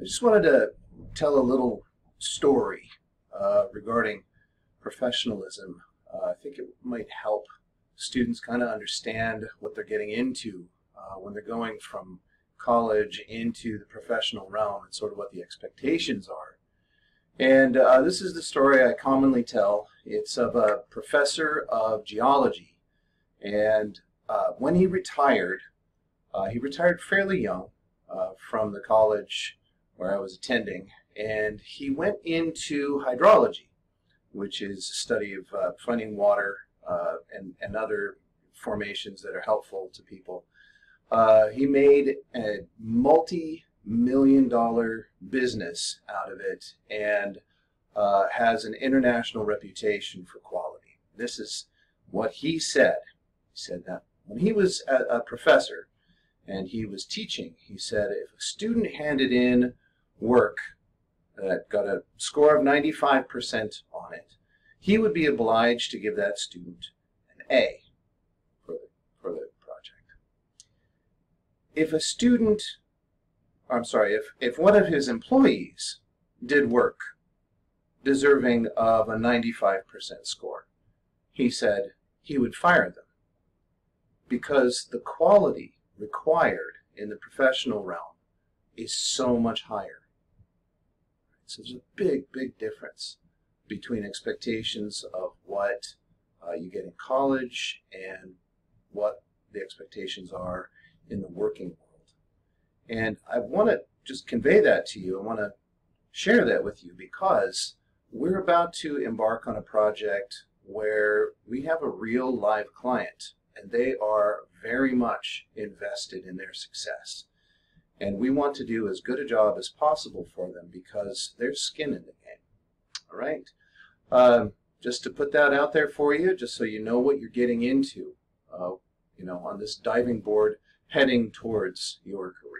I just wanted to tell a little story uh, regarding professionalism. Uh, I think it might help students kind of understand what they're getting into uh, when they're going from college into the professional realm and sort of what the expectations are. And uh, this is the story I commonly tell. It's of a professor of geology. And uh, when he retired, uh, he retired fairly young from the college where I was attending, and he went into hydrology, which is a study of uh, finding water uh, and, and other formations that are helpful to people. Uh, he made a multi-million dollar business out of it and uh, has an international reputation for quality. This is what he said. He said that when he was a, a professor and he was teaching, he said if a student handed in work that got a score of 95% on it, he would be obliged to give that student an A for the, for the project. If a student, I'm sorry, if, if one of his employees did work deserving of a 95% score, he said he would fire them because the quality required in the professional realm is so much higher. So there's a big, big difference between expectations of what uh, you get in college and what the expectations are in the working world. And I want to just convey that to you. I want to share that with you because we're about to embark on a project where we have a real live client and they are very much invested in their success. And we want to do as good a job as possible for them because there's skin in the game. All right? Um, just to put that out there for you, just so you know what you're getting into, uh, you know, on this diving board heading towards your career.